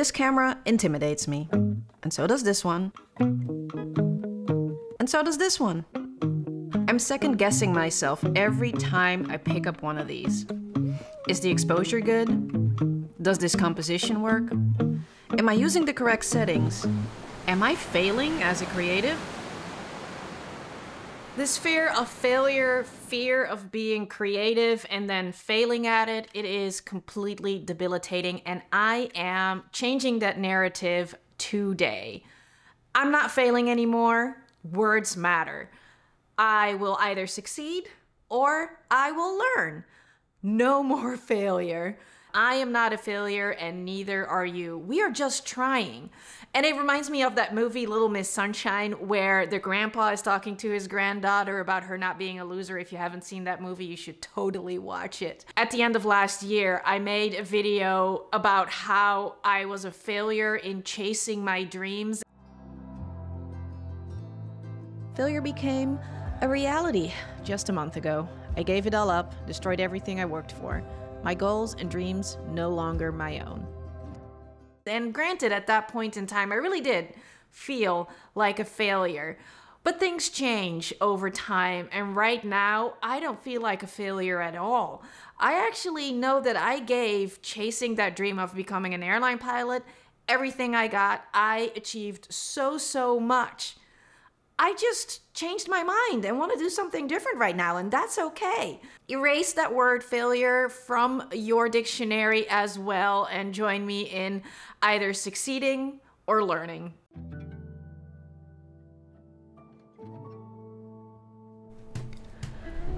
This camera intimidates me. And so does this one. And so does this one. I'm second guessing myself every time I pick up one of these. Is the exposure good? Does this composition work? Am I using the correct settings? Am I failing as a creative? This fear of failure, fear of being creative and then failing at it, it is completely debilitating. And I am changing that narrative today. I'm not failing anymore. Words matter. I will either succeed or I will learn. No more failure. I am not a failure and neither are you. We are just trying. And it reminds me of that movie Little Miss Sunshine where the grandpa is talking to his granddaughter about her not being a loser. If you haven't seen that movie, you should totally watch it. At the end of last year, I made a video about how I was a failure in chasing my dreams. Failure became a reality just a month ago. I gave it all up, destroyed everything I worked for. My goals and dreams no longer my own. And granted, at that point in time, I really did feel like a failure. But things change over time, and right now, I don't feel like a failure at all. I actually know that I gave chasing that dream of becoming an airline pilot everything I got. I achieved so, so much. I just changed my mind and want to do something different right now, and that's okay. Erase that word failure from your dictionary as well and join me in either succeeding or learning.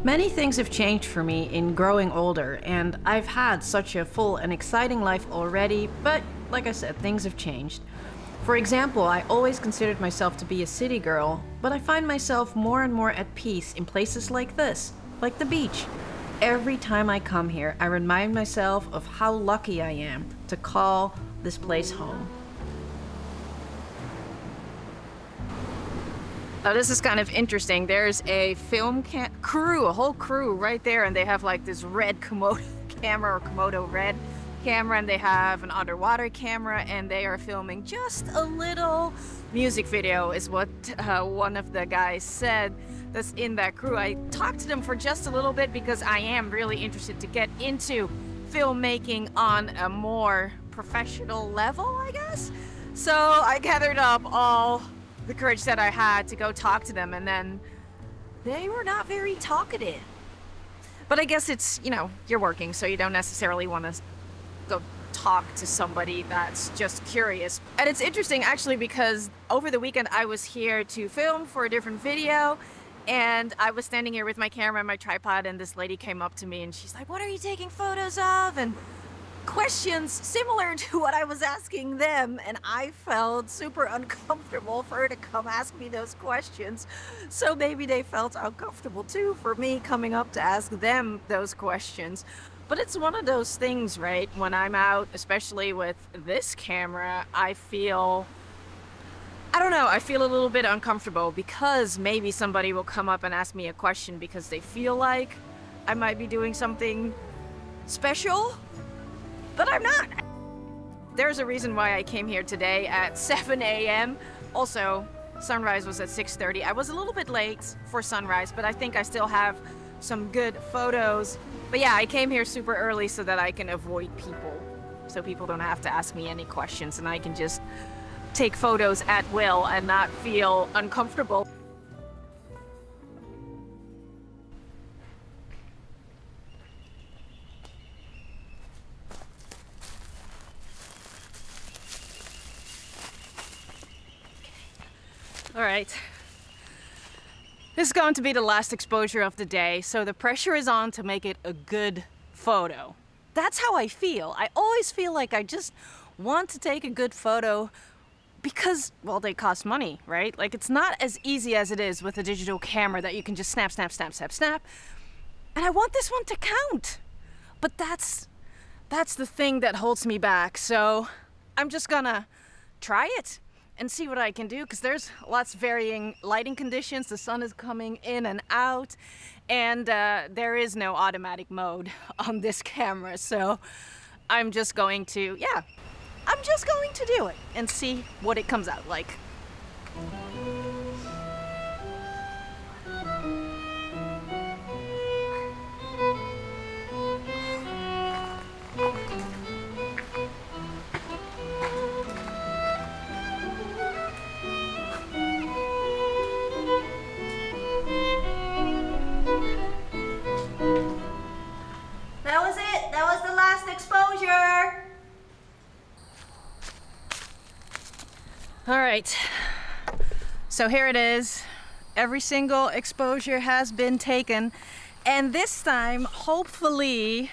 Many things have changed for me in growing older, and I've had such a full and exciting life already, but like I said, things have changed. For example, I always considered myself to be a city girl, but I find myself more and more at peace in places like this, like the beach. Every time I come here, I remind myself of how lucky I am to call this place home. Now this is kind of interesting. There's a film crew, a whole crew right there, and they have like this red Komodo camera or Komodo red camera and they have an underwater camera and they are filming just a little music video is what uh, one of the guys said that's in that crew. I talked to them for just a little bit because I am really interested to get into filmmaking on a more professional level, I guess. So I gathered up all the courage that I had to go talk to them and then they were not very talkative. But I guess it's, you know, you're working, so you don't necessarily want to go talk to somebody that's just curious. And it's interesting actually because over the weekend I was here to film for a different video and I was standing here with my camera and my tripod and this lady came up to me and she's like, what are you taking photos of? And questions similar to what I was asking them and I felt super uncomfortable for her to come ask me those questions. So maybe they felt uncomfortable too for me coming up to ask them those questions. But it's one of those things, right? When I'm out, especially with this camera, I feel I don't know, I feel a little bit uncomfortable because maybe somebody will come up and ask me a question because they feel like I might be doing something special, but I'm not. There's a reason why I came here today at 7 a.m. Also, sunrise was at 6.30. I was a little bit late for sunrise, but I think I still have some good photos but yeah, I came here super early so that I can avoid people. So people don't have to ask me any questions and I can just take photos at will and not feel uncomfortable. All right, this is going to be the last exposure of the day, so the pressure is on to make it a good photo. That's how I feel. I always feel like I just want to take a good photo because, well, they cost money, right? Like, it's not as easy as it is with a digital camera that you can just snap, snap, snap, snap, snap. And I want this one to count. But that's, that's the thing that holds me back. So I'm just gonna try it and see what I can do because there's lots varying lighting conditions. The sun is coming in and out and uh, there is no automatic mode on this camera. So I'm just going to, yeah, I'm just going to do it and see what it comes out like. Right. So here it is. Every single exposure has been taken. And this time, hopefully,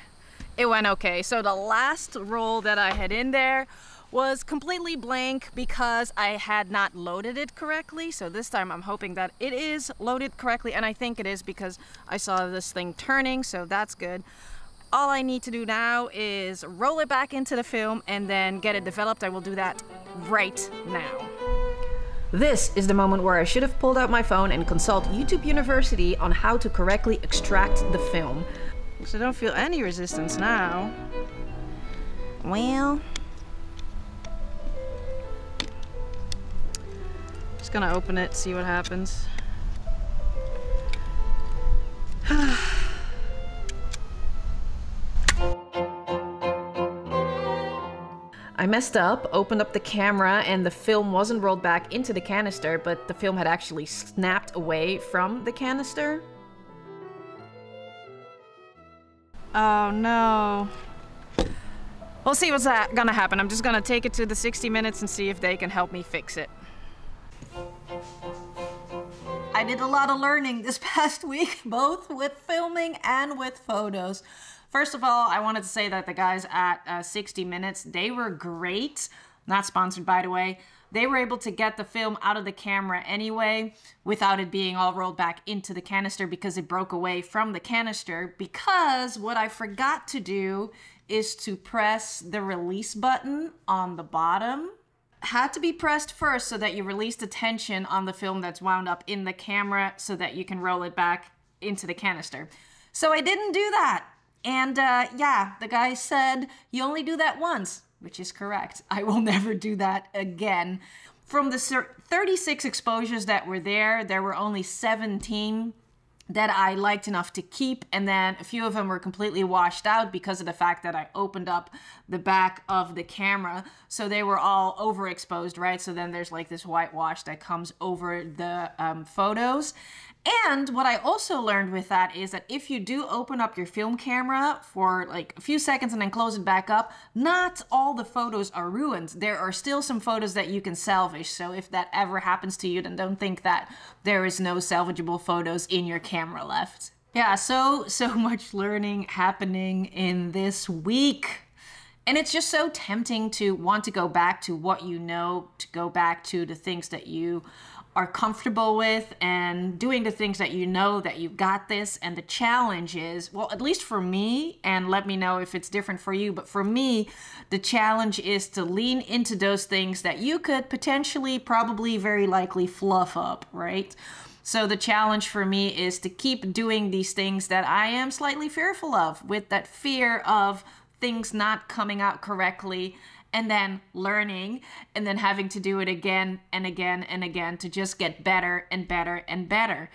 it went okay. So the last roll that I had in there was completely blank because I had not loaded it correctly. So this time I'm hoping that it is loaded correctly. And I think it is because I saw this thing turning. So that's good. All I need to do now is roll it back into the film and then get it developed. I will do that right now. This is the moment where I should have pulled out my phone and consult YouTube University on how to correctly extract the film. So I don't feel any resistance now. Well, just gonna open it, see what happens. Messed up, opened up the camera, and the film wasn't rolled back into the canister, but the film had actually snapped away from the canister. Oh no. We'll see what's that gonna happen. I'm just gonna take it to the 60 minutes and see if they can help me fix it. I did a lot of learning this past week, both with filming and with photos. First of all, I wanted to say that the guys at uh, 60 Minutes, they were great. Not sponsored, by the way. They were able to get the film out of the camera anyway without it being all rolled back into the canister because it broke away from the canister. Because what I forgot to do is to press the release button on the bottom had to be pressed first so that you release the tension on the film that's wound up in the camera so that you can roll it back into the canister. So I didn't do that. And uh, yeah, the guy said, you only do that once, which is correct. I will never do that again. From the 36 exposures that were there, there were only 17 that I liked enough to keep, and then a few of them were completely washed out because of the fact that I opened up the back of the camera. So they were all overexposed, right? So then there's like this whitewash that comes over the um, photos. And what I also learned with that is that if you do open up your film camera for like a few seconds and then close it back up, not all the photos are ruined. There are still some photos that you can salvage. So if that ever happens to you, then don't think that there is no salvageable photos in your camera left. Yeah, so, so much learning happening in this week. And it's just so tempting to want to go back to what you know, to go back to the things that you are comfortable with and doing the things that you know that you've got this. And the challenge is well at least for me and let me know if it's different for you but for me the challenge is to lean into those things that you could potentially probably very likely fluff up right? So the challenge for me is to keep doing these things that I am slightly fearful of with that fear of things not coming out correctly and then learning and then having to do it again and again and again to just get better and better and better.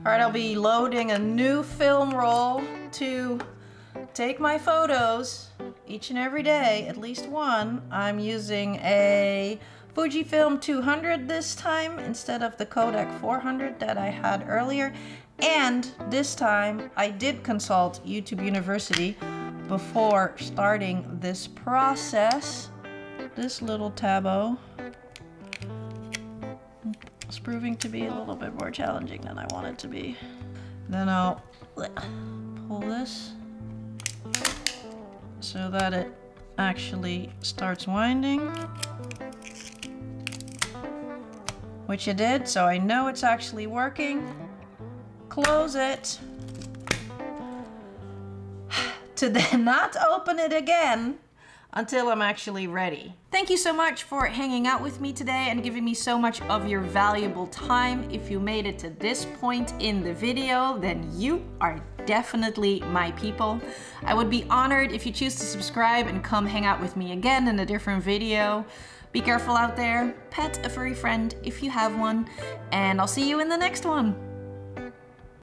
All right, I'll be loading a new film roll to take my photos each and every day, at least one. I'm using a Fujifilm 200 this time instead of the Kodak 400 that I had earlier. And this time I did consult YouTube University before starting this process this little Tabo is proving to be a little bit more challenging than I want it to be. Then I'll pull this so that it actually starts winding. Which it did, so I know it's actually working. Close it. to then not open it again until I'm actually ready. Thank you so much for hanging out with me today and giving me so much of your valuable time. If you made it to this point in the video, then you are definitely my people. I would be honored if you choose to subscribe and come hang out with me again in a different video. Be careful out there, pet a furry friend if you have one, and I'll see you in the next one.